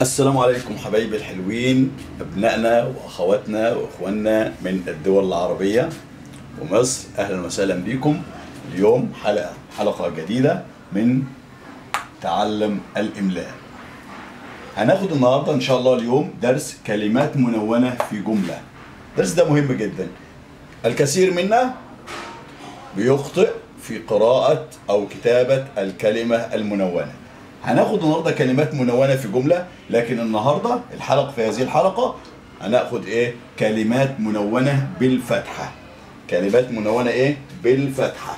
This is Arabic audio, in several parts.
السلام عليكم حبايبي الحلوين أبنائنا وأخواتنا وإخواننا من الدول العربية ومصر. أهلا وسهلا بكم. اليوم حلقة حلقة جديدة من تعلم الإملاء. هناخد النهارده إن شاء الله اليوم درس كلمات منونة في جملة. الدرس ده مهم جدا. الكثير منا بيخطئ في قراءة أو كتابة الكلمة المنونة. هناخد النهاردة كلمات منونة في جملة لكن النهاردة الحلقة في هذه الحلقة هناخد إيه؟ كلمات منونة بالفتحة. كلمات منونة إيه؟ بالفتحة.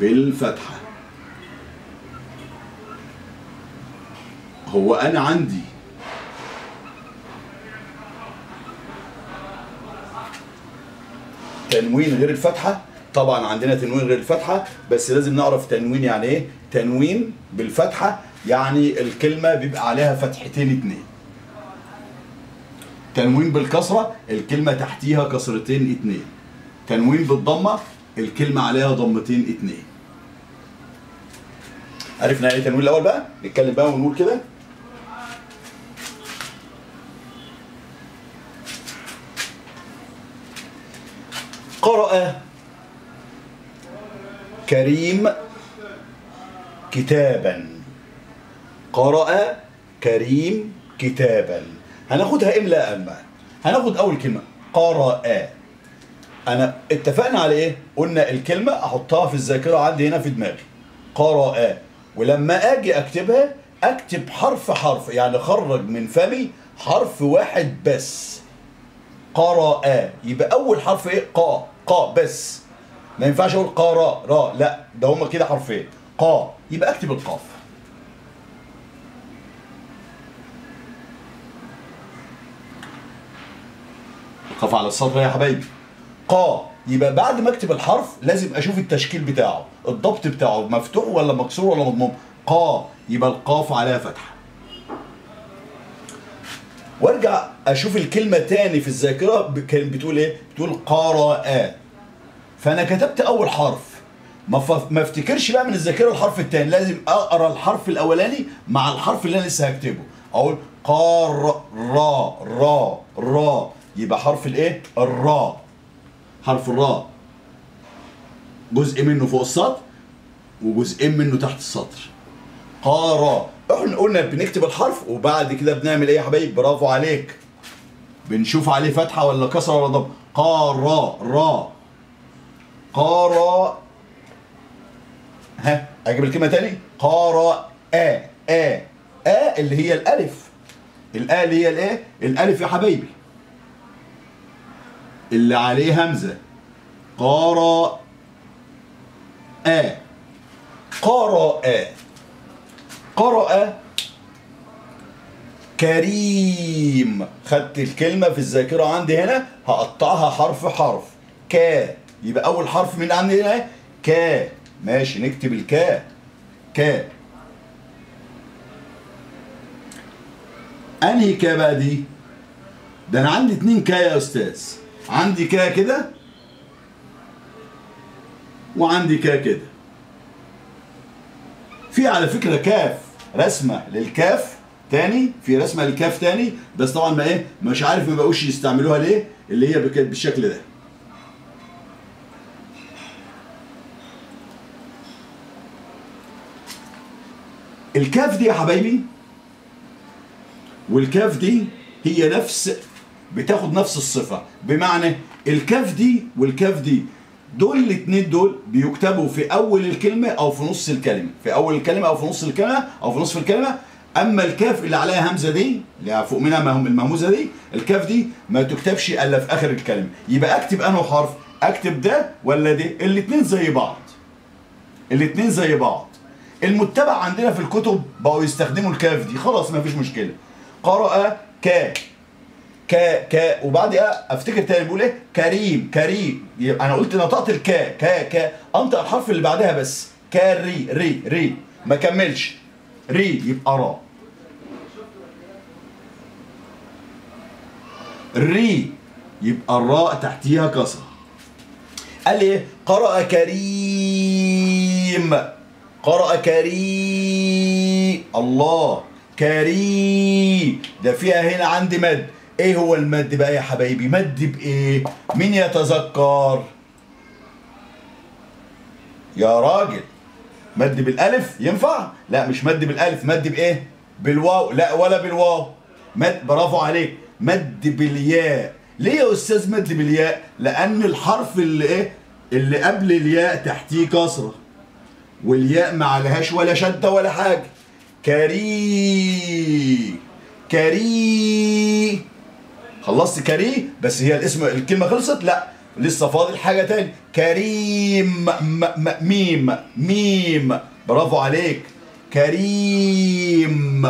بالفتحة. هو أنا عندي. تنوين غير الفتحة؟ طبعا عندنا تنوين غير الفتحة بس لازم نعرف تنوين يعني إيه؟ تنوين بالفتحة يعني الكلمة بيبقى عليها فتحتين اتنين. تنوين بالكسرة الكلمة تحتيها كسرتين اتنين. تنوين بالضمة الكلمة عليها ضمتين اتنين. عرفنا يعني إيه تنوين الأول بقى؟ نتكلم بقى ونقول كده. قرأ كريم كتابا. قرأ كريم كتابا. هناخدها املاء بقى هناخد أول كلمة. قرأ. أنا اتفقنا على إيه؟ قلنا الكلمة أحطها في الذاكرة عندي هنا في دماغي. قرأ. ولما آجي أكتبها أكتب حرف حرف يعني خرج من فمي حرف واحد بس. قرأ. يبقى أول حرف إيه؟ قا قا بس. ما ينفعش أقول قارا را لا ده هما كده حرفين. قا يبقى أكتب القاف. القاف على السطر يا حبايبي. قا يبقى بعد ما أكتب الحرف لازم أشوف التشكيل بتاعه. الضبط بتاعه مفتوح ولا مكسور ولا مضموم قا يبقى القاف عليها فتحة. وأرجع أشوف الكلمة تاني في الذاكرة. كانت بتقول إيه؟ بتقول قرأ فأنا كتبت أول حرف. ما افتكرش بقى من الذاكرة الحرف الثاني لازم أقرأ الحرف الأولاني مع الحرف اللي أنا لسه هكتبه. أقول قار را را را. يبقى حرف الإيه؟ الراء. حرف الراء. جزء منه فوق السطر وجزئين منه تحت السطر. قارا إحنا قلنا بنكتب الحرف وبعد كده بنعمل إيه يا حبايبي برافو عليك. بنشوف عليه فتحة ولا كسرة ولا ضم قارا را. قارا ها أجيب الكلمة تاني. قارا آ آ آ اللي هي الألف. الآ اللي هي الإيه؟ الألف يا حبايبي اللي عليه همزة. قارا آ. قارا آ. قرأ كريم. خدت الكلمة في الذاكرة عندي هنا هقطعها حرف حرف. كا. يبقى أول حرف من عندي هنا كا ماشي نكتب الكا كا أنهي كا بقى دي؟ ده أنا عندي اتنين كا يا أستاذ. عندي كا كده وعندي كا كده. في على فكرة كاف رسمة للكاف تاني في رسمة للكاف تاني بس طبعا ما إيه؟ مش عارف ما بقوش يستعملوها ليه؟ اللي هي بالشكل ده. الكاف دي يا حبايبي؟ والكاف دي هي نفس بتاخد نفس الصفة. بمعنى الكاف دي والكاف دي دول الاثنين دول بيكتبوا في أول الكلمة أو في نص الكلمة. في أول الكلمة أو في نص الكلمة أو في نصف الكلمة. أما الكاف اللي عليها همزة دي اللي فوق منها المهموزة دي الكاف دي ما تكتبش إلا في آخر الكلمة. يبقى أكتب أنه حرف أكتب ده ولا ده؟ الاثنين زي بعض. الاثنين زي بعض. المتبع عندنا في الكتب بقوا يستخدموا الكاف دي. خلاص ما فيش مشكلة. قرأ ك كا كا وبعدها أفتكر تاني بيقول إيه؟ كريم كريم. أنا قلت نطقت الكا كا كا أنطق الحرف اللي بعدها بس. كاري ري ري ما كملش. ري يبقى را. ري يبقى الراء تحتيها كسر قال إيه؟ قرأ كريم. قرأ كري الله. كري ده فيها هنا عندي مد. إيه هو المد بقى يا حبايبي؟ مد بإيه؟ مين يتذكر؟ يا راجل. مد بالألف؟ ينفع؟ لا مش مد بالألف. مد بإيه؟ بالواو. لا ولا بالواو. مد برافو عليك. مد بالياء. ليه يا أستاذ مد بالياء؟ لأن الحرف اللي إيه؟ اللي قبل الياء تحتيه كسرة. والياء ما عليهاش ولا شدة ولا حاجة. كري كري خلصت كري بس هي الاسم الكلمة خلصت؟ لا لسه فاضل حاجة تاني. كريم م م ميم ميم. برافو عليك. كريم.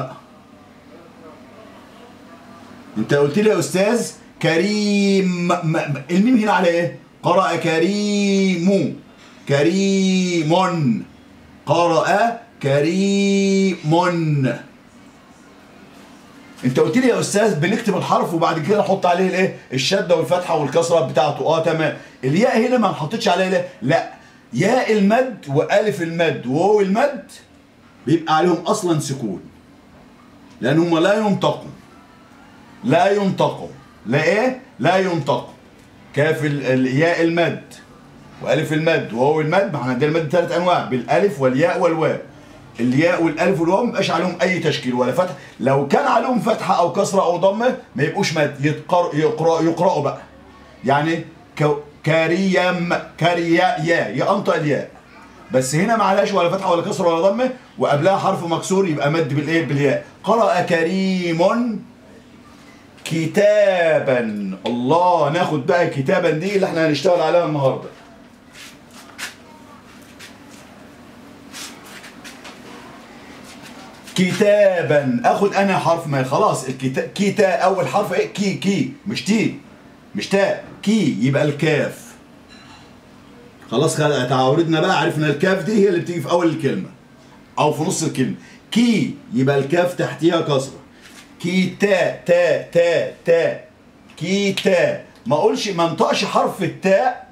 انت قلت لي يا أستاذ كريم م م الميم هنا على إيه؟ قرأ كريم. كريم قرأ كريم. انت قلت لي يا أستاذ بنكتب الحرف وبعد كده نحط عليه الايه؟ الشدة والفتحة والكسرة بتاعته. آه تمام. الياء هنا ما نحطتش عليها ليه؟ لا. ياء المد وألف المد وواو المد بيبقى عليهم أصلا سكون. لأن هم لا ينطقوا. لا ينطقوا. لا إيه؟ لا ينطقوا. كاف ال- الياء المد. وألف المد وواو المد ما إحنا عندنا المد ثلاث أنواع بالألف والياء والواو. الياء والألف والواو ما بيبقاش عليهم أي تشكيل ولا فتح. لو كان عليهم فتحه أو كسرة أو ضمة ما يبقوش مد يتقر يقرا يقرأوا بقى. يعني ك- كريم كريا يا ينطق الياء. بس هنا ما عليهاش ولا فتحه ولا كسرة ولا ضمة وقبلها حرف مكسور يبقى مد بالإيه؟ بالياء. قرأ كريم كتابا. الله ناخد بقى كتابا دي اللي إحنا هنشتغل عليها النهارده. كتابا. اخد أنا حرف ما خلاص الكتاب كيتا أول حرف إيه؟ كي كي. مش تي. مش تاء كي. يبقى الكاف. خلاص خل- تعودنا بقى. عرفنا الكاف دي هي اللي بتيجي في أول الكلمة. أو في نص الكلمة. كي. يبقى الكاف تحتيها كسرة. كي تا تا تا تا. كي تا. ما أقولش ما انطقش حرف التاء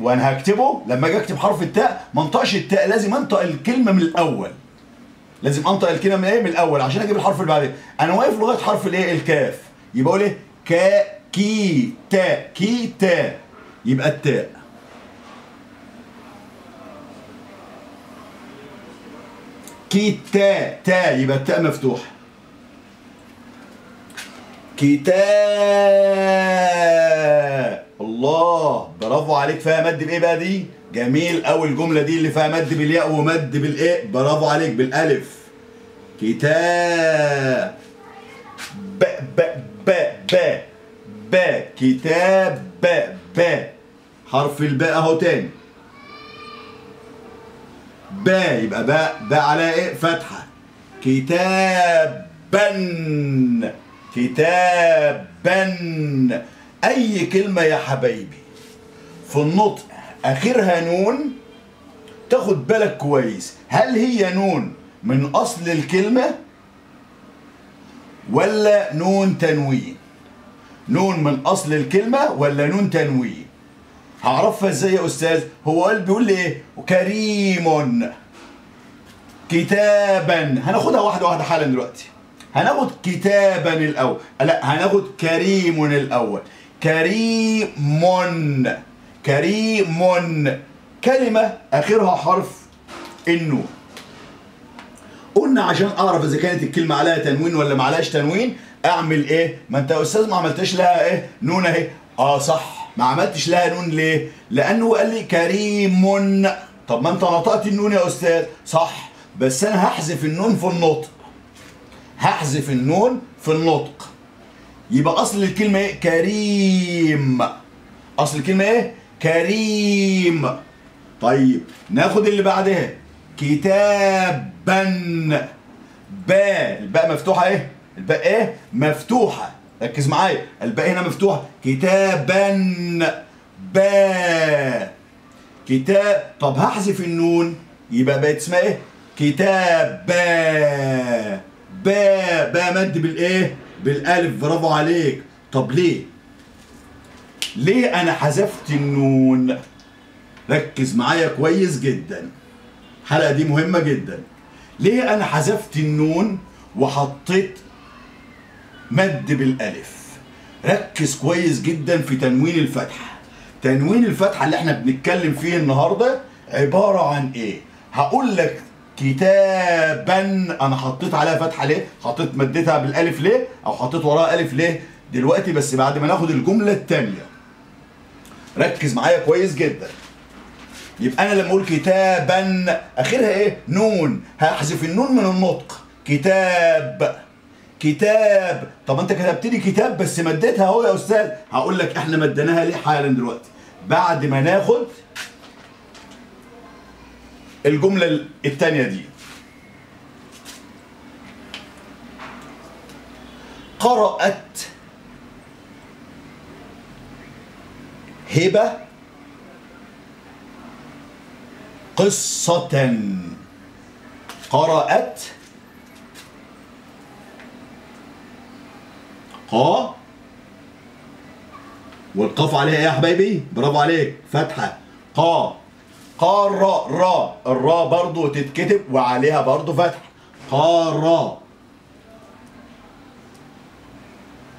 وأنا هكتبه. لما أجي أكتب حرف التاء ما انطقش التاء لازم أنطق الكلمة من الأول. لازم انطق الكلمة من إيه من الأول عشان أجيب الحرف اللي بعدين. أنا واقف لغاية حرف الايه؟ الكاف. يبقى أقول إيه؟ كا كي تا كي تا يبقى التاء. كي تا تا يبقى التاء مفتوح. كتاب الله برافو عليك. فيها مد بإيه بقى دي؟ جميل قوي الجملة دي اللي فيها مد بالياء ومد بالإيه؟ برافو عليك بالألف. كتاب. ب ب ب ب ب. كتاب. ب ب. حرف الباء أهو تاني. باء يبقى باء باء على إيه؟ فتحة. كتابا. كتابا. أي كلمة يا حبايبي في النطق آخرها نون تاخد بالك كويس. هل هي نون من أصل الكلمة ولا نون تنوين؟ نون من أصل الكلمة ولا نون تنوين؟ هعرفها إزاي يا أستاذ؟ هو قال بيقول لي إيه؟ كريم. كتابا. هناخدها واحدة واحدة حالا دلوقتي. هناخد كتابا الأول. لا هناخد كريم الأول. كريم. كريم. كلمة آخرها حرف النون قلنا عشان أعرف إذا كانت الكلمة عليها تنوين ولا ما عليهاش تنوين أعمل إيه؟ ما أنت يا أستاذ ما عملتش لها إيه؟ نون أهي. آه صح. ما عملتش لها نون ليه؟ لأنه قال لي كريم. طب ما أنت نطقت النون يا أستاذ. صح. بس أنا هحذف النون في النطق. هحذف النون في النطق. يبقى أصل الكلمة إيه؟ كريم. أصل الكلمة إيه؟ كريم. طيب ناخد اللي بعدها. كتابا. باء. الباء مفتوحة إيه؟ الباء إيه؟ مفتوحة. ركز معايا. الباء هنا مفتوحة. كتابا. باء. كتاب. طب هحذف النون. يبقى بقت اسمها إيه؟ كتاب با با با مد بالإيه؟ بالألف. برافو عليك. طب ليه؟ ليه أنا حذفت النون؟ ركز معايا كويس جدا. الحلقة دي مهمة جدا. ليه أنا حذفت النون وحطيت مد بالألف؟ ركز كويس جدا في تنوين الفتحة. تنوين الفتحة اللي إحنا بنتكلم فيه النهارده عبارة عن إيه؟ هقول لك كتابا أنا حطيت عليها فتحة ليه؟ حطيت مدتها بالألف ليه؟ أو حطيت وراها ألف ليه؟ دلوقتي بس بعد ما ناخد الجملة الثانية ركز معايا كويس جدا. يبقى أنا لما أقول كتابا آخرها إيه؟ نون. هحذف النون من النطق. كتاب. كتاب. طب أنت كتبت لي كتاب بس مدتها أهو يا أستاذ. هقول لك إحنا مديناها ليه حالا دلوقتي. بعد ما ناخد الجملة الثانية دي. قرأت هبة. قصة قرأت. قا والقاف عليها إيه يا حبايبي برافو عليك. فتحة. قا قارا را الرا برضو تتكتب وعليها برضو فتحة. قارا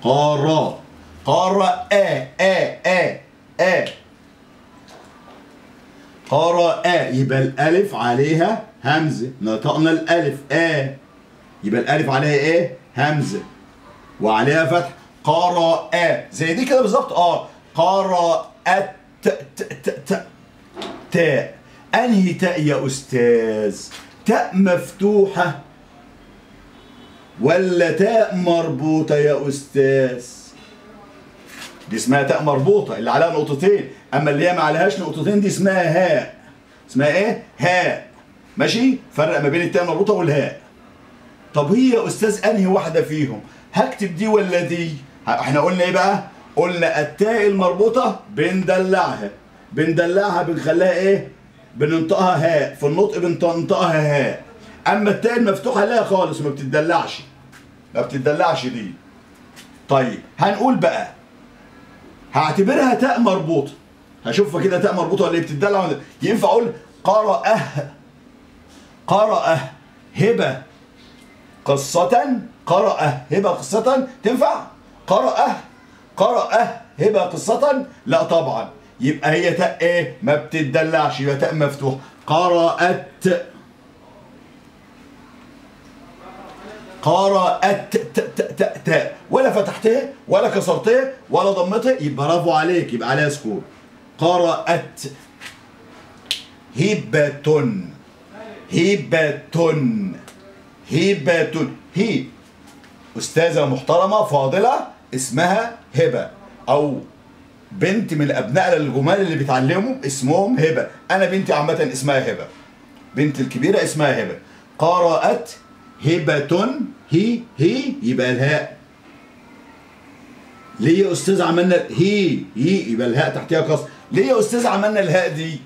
قارا قارا ا ا ا ا قرأ يبقى الألف عليها همزة. نطقنا الألف آ. يبقى الألف عليها إيه؟ همزة. وعليها فتح. قرأ زي دي كده بالظبط. آه. قرأت ت ت ت ت تاء أنهي تاء يا أستاذ؟ تاء مفتوحة ولا تاء مربوطة يا أستاذ؟ دي اسمها تاء مربوطة اللي عليها نقطتين أما اللي هي ما عليهاش نقطتين دي اسمها هاء اسمها إيه؟ هاء ماشي؟ فرق ما بين التاء المربوطة والهاء طب هي يا أستاذ أنهي واحدة فيهم؟ هكتب دي ولا دي؟ إحنا قلنا إيه بقى؟ قلنا التاء المربوطة بندلعها بندلعها بنخليها إيه؟ بننطقها هاء في النطق بننطقها هاء أما التاء المفتوحة لا خالص ما بتدلعش ما بتدلعش دي طيب هنقول بقى هعتبرها تاء مربوطه هشوفها كده تاء مربوطه ولا بتدلع ولا ينفع أقول قرأ قرأ هبة. قصة. قرأ هبة قصة. تنفع؟ قرأ قرأ هبة قصة. لا طبعا. يبقى هي تاء إيه؟ ما بتدلعش. يبقى تاء مفتوح. قرأت. قرأت ت ت ت ولا فتحتها ولا كسرتها ولا ضمتها يبقى برافو عليك يبقى عليها سكون قرأت. هبة هبة هبة هي. أستاذة محترمة فاضلة اسمها هبة أو بنت من الأبناء الجمال اللي بيتعلموا اسمهم هبة. أنا بنتي عامة اسمها هبة. بنت الكبيرة اسمها هبة. قرأت. هبة هي هي يبقى الهاء. ليه يا أستاذ عملنا هي هي يبقى الهاء تحتها كسر ليه يا أستاذ عملنا الهاء دي؟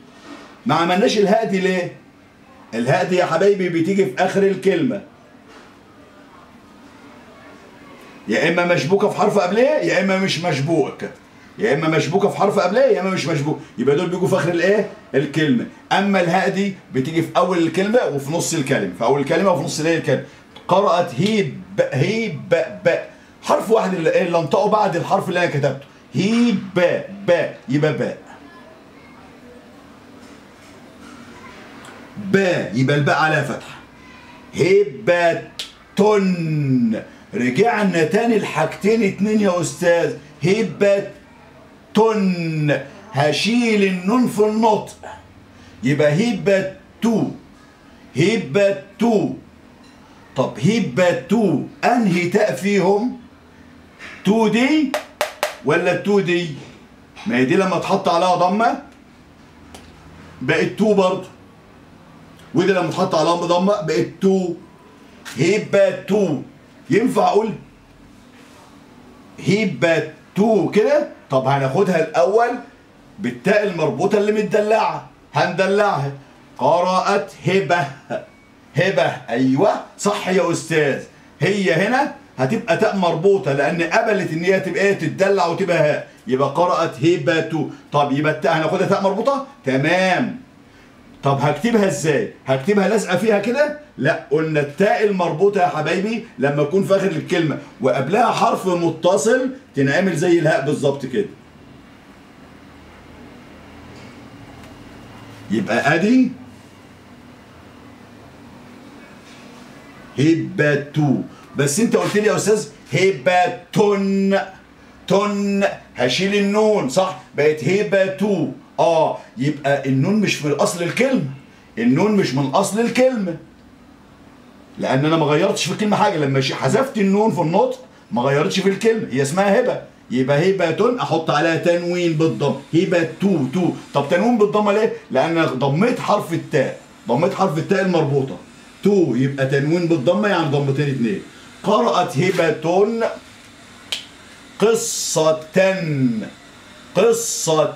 ما عملناش الهاء دي ليه؟ الهاء دي يا حبايبي بتيجي في آخر الكلمة. يا إما مشبوكة في حرف قبلها يا إما مش مشبوك يا إما مشبوكة في حرف قبلها يا إما مش مشبوك يبقى دول بيجوا في آخر الإيه؟ الكلمة. أما الهاء دي بتيجي في أول الكلمة وفي نص الكلمة. في أول الكلمة وفي نص الإيه الكلمة؟ قرأت هيب هيب ب حرف واحد اللي, انطقه بعد الحرف اللي أنا كتبته. هيب ب يبقى باء باء يبقى الباء عليها فتحة. هبتن. رجعنا تاني الحاجتين اتنين يا أستاذ. هبتن هشيل النون في النطق. يبقى هبتو هبتو طب هبتو أنهي تاء فيهم؟ تو دي ولا التو دي؟ ما هي دي لما تحط عليها ضمة؟ بقت تو برضه. ودي لما تحط عليها ضمة بقت تو. هبتو ينفع أقول هبتو كده؟ طب هناخدها الأول بالتاء المربوطة اللي متدلعة. هندلعها. قرأت هبة. هبة. أيوه. صح يا أستاذ. هي هنا هتبقى تاء مربوطة لأن قبلت إن هي تبقى إيه تتدلع وتبقى هاء يبقى قرأت هبة. طب يبقى التاء هناخدها تاء مربوطة؟ تمام. طب هكتبها إزاي؟ هكتبها لازقة فيها كده؟ لا قلنا التاء المربوطة يا حبايبي لما يكون في آخر الكلمة وقبلها حرف متصل تنعمل زي الهاء بالظبط كده. يبقى أدي هبتو. بس أنت قلت لي يا أستاذ هبتون تن هشيل النون صح؟ بقت هبتو. آه يبقى النون مش من اصل الكلمة. النون مش من أصل الكلمة. لأن أنا ما غيرتش في الكلمة حاجة. لما حذفت النون في النطق ما غيرتش في الكلمة. هي اسمها هبة. يبقى هبة أحط عليها تنوين بالضم. هبة تو تو. طب تنوين بالضمه ليه؟ لأن ضميت حرف التاء. ضميت حرف التاء المربوطة. تو يبقى تنوين بالضمه يعني ضمتين اتنين. قرأت هبة قصة قصة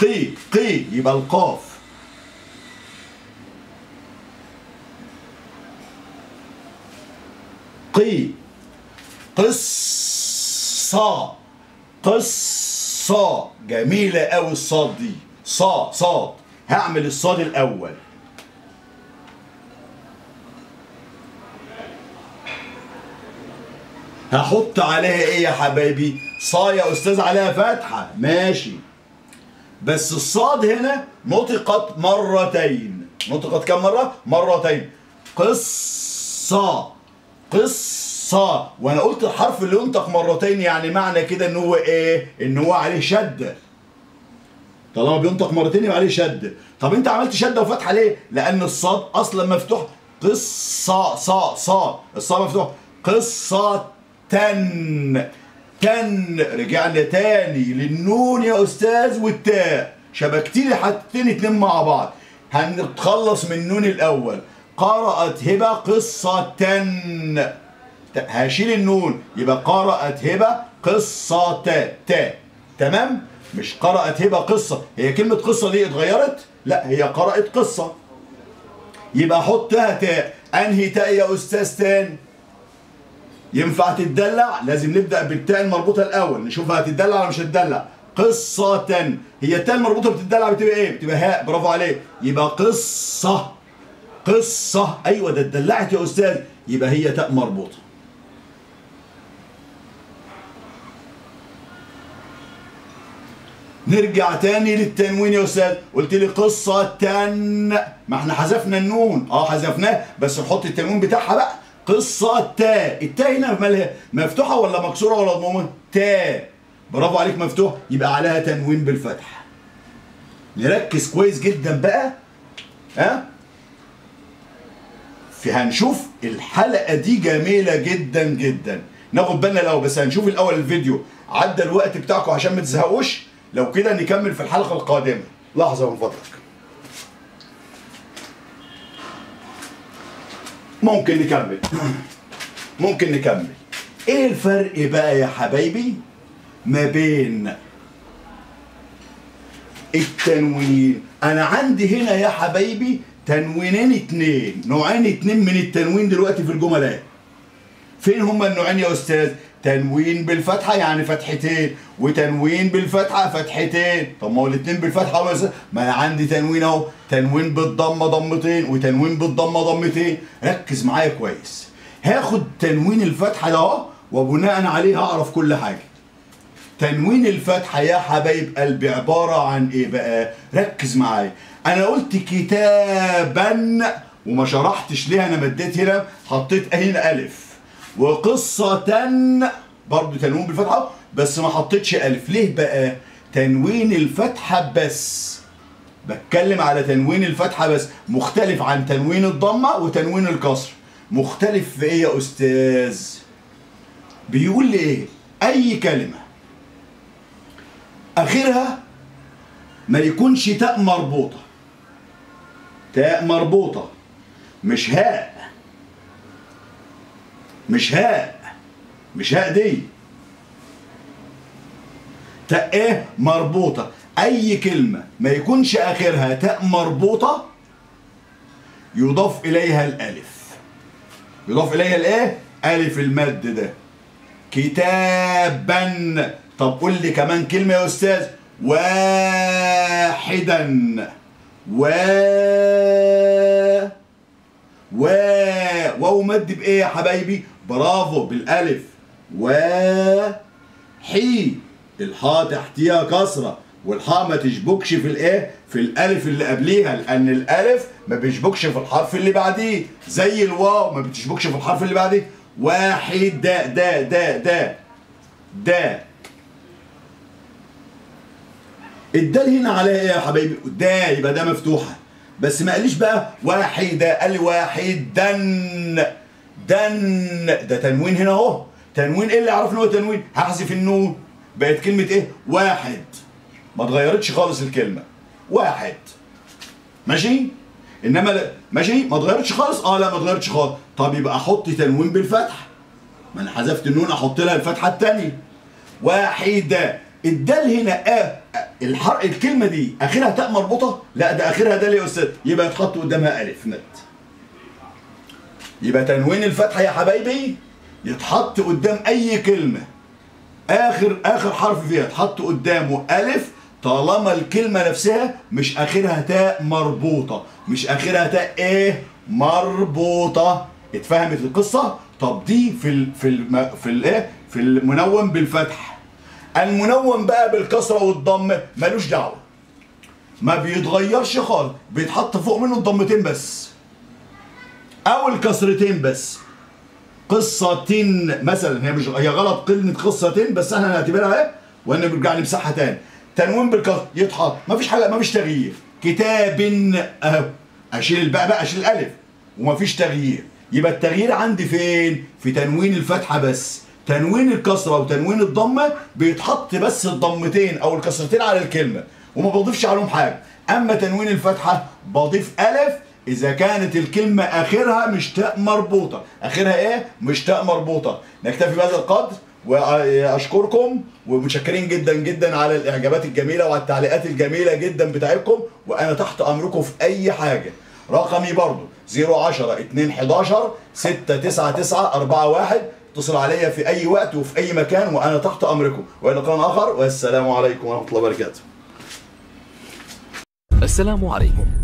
قي قي يبقى القاف. قي. قصة. قصة. جميلة أوي الصاد دي. صا صاد. هعمل الصاد الأول. هحط عليها إيه يا حبايبي؟ صا يا أستاذ عليها فتحه ماشي. بس الصاد هنا نطقت مرتين. نطقت كم مرة؟ مرتين. قصة. قصة. وأنا قلت الحرف اللي ينطق مرتين يعني معنى كده إن هو إيه؟ إن هو عليه شده طالما بينطق مرتين يبقى عليه شده طب أنت عملت شده وفتحة ليه؟ لأن الصاد أصلا مفتوح. قصة صا صا. الصاد مفتوح. قصة تن. تن رجعنا تاني للنون يا أستاذ والتاء شبكتي لي اتنين مع بعض. هنتخلص من النون الأول. قرأت هبة قصة تن هشيل النون. يبقى قرأت هبة قصة تا تا تمام؟ مش قرأت هبة قصة. هي كلمة قصة دي اتغيرت؟ لا هي قرأت قصة. يبقى حطها تاء أنهي تاء يا أستاذ تاني ينفع تتدلع؟ لازم نبدأ بالتاء المربوطة الأول نشوفها هتتدلع ولا مش هتدلع قصة. هي التاء المربوطة بتتدلع بتبقى إيه؟ بتبقى هاء برافو عليك. يبقى قصة. قصة. أيوه ده اتدلعت يا أستاذ. يبقى هي تاء مربوطة. نرجع تاني للتنوين يا أستاذ. قلت لي قصة تن. ما إحنا حذفنا النون. آه حذفناه بس نحط التنوين بتاعها بقى. قصة تاء التاء هنا مالها مفتوحة ولا مكسورة ولا مضمومة تاء برافو عليك مفتوح. يبقى عليها تنوين بالفتح. نركز كويس جدا بقى. ها؟ في هنشوف الحلقة دي جميلة جدا جدا. ناخد بالنا الأول بس هنشوف الأول الفيديو. عدى الوقت بتاعكم عشان ما تزهقوش. لو كده نكمل في الحلقة القادمة. لحظة من فضلك. ممكن نكمل. ممكن نكمل. إيه الفرق بقى يا حبايبي ما بين التنوين؟ أنا عندي هنا يا حبايبي تنوينين اتنين. نوعين اتنين من التنوين دلوقتي في الجملات فين هما النوعين يا أستاذ؟ تنوين بالفتحة يعني فتحتين وتنوين بالفتحة فتحتين. طب ما هو الاثنين بالفتحة يا ما أنا عندي تنوين أهو. تنوين بالضمة ضمتين وتنوين بالضمة ضمتين. ركز معايا كويس. هاخد تنوين الفتحة ده اهو وبناء عليه هعرف كل حاجة. تنوين الفتحة يا حبايب قلبي عبارة عن إيه بقى؟ ركز معايا. أنا قلت كتابا وما شرحتش ليه أنا مديت هنا حطيت هنا ألف. وقصة برضو تنوين بالفتحة بس ما حطيتش ألف. ليه بقى؟ تنوين الفتحة بس. بتكلم على تنوين الفتحة بس. مختلف عن تنوين الضمة وتنوين الكسر مختلف في إيه يا أستاذ؟ بيقول لي إيه؟ أي كلمة أخرها ما يكونش تاء مربوطة. تاء مربوطة مش هاء. مش هاء مش هاء دي. تاء إيه؟ مربوطة. أي كلمة ما يكونش آخرها تاء مربوطة يضاف إليها الألف. يضاف إليها الإيه؟ ألف المد ده. كتابا. طب قول لي كمان كلمة يا أستاذ. واحدا. و و واو مد بإيه يا حبايبي؟ برافو بالألف. و حي. الحاء تحتيها كسرة. والحاء ما تشبكش في الإيه؟ في الألف اللي قبليها لأن الألف ما بيشبكش في الحرف اللي بعديه. زي الواو ما بتشبكش في الحرف اللي بعديه. واحد دا دا دا دا دا الدال هنا عليها إيه يا حبايبي دا يبقى ده مفتوحة. بس ما قاليش بقى واحدة قال لي واحد دن. ده تنوين هنا اهو. تنوين إيه اللي عرف ان هو تنوين؟ هحذف النون. بقت كلمة إيه؟ واحد. ما اتغيرتش خالص الكلمة. واحد. ماشي؟ انما لا. ماشي؟ ما اتغيرتش خالص؟ آه لا ما اتغيرتش خالص. طب يبقى أحط تنوين بالفتح. ما أنا حذفت النون أحط لها الفتحة التانية. واحدة. الدال هنا آه الحر الكلمة دي آخرها تاء مربوطة؟ لا ده آخرها دال يا أستاذ. يبقى يتحط قدامها نت يبقى تنوين الفتحة يا حبايبي يتحط قدام أي كلمة آخر آخر حرف فيها يتحط قدامه ألف طالما الكلمة نفسها مش آخرها تاء مربوطة مش آخرها تاء إيه؟ مربوطة اتفهمت القصة؟ طب دي في ال في ال في الايه؟ في المنون بالفتح المنون بقى بالكسرة والضم ملوش دعوة ما بيتغيرش خالص بيتحط فوق منه الضمتين بس أو الكسرتين بس. قصة مثلا هي مش هي غلط كلمة قصة بس إحنا هنعتبرها إيه؟ وأنا بنرجع نمسحها تاني. تنوين بالكسر يتحط ما فيش حاجة ما فيش تغيير. كتاب أهو. أشيل الباء بقى أشيل الألف. وما فيش تغيير. يبقى التغيير عندي فين؟ في تنوين الفتحة بس. تنوين الكسرة وتنوين الضمة بيتحط بس الضمتين أو الكسرتين على الكلمة. وما بضيفش عليهم حاجة. أما تنوين الفتحة بضيف ألف إذا كانت الكلمة آخرها مش تاء مربوطة. آخرها إيه؟ مش تاء مربوطة. نكتفي بهذا القدر وأشكركم ومتشكرين جدا جدا على الإعجابات الجميلة وعلى التعليقات الجميلة جدا بتاعتكم. وأنا تحت أمركم في أي حاجة. رقمي برضو 010 211 699 41 اتصل عليا في أي وقت وفي أي مكان وأنا تحت أمركم. وإلى لقاء آخر. والسلام عليكم ورحمة الله وبركاته. السلام عليكم.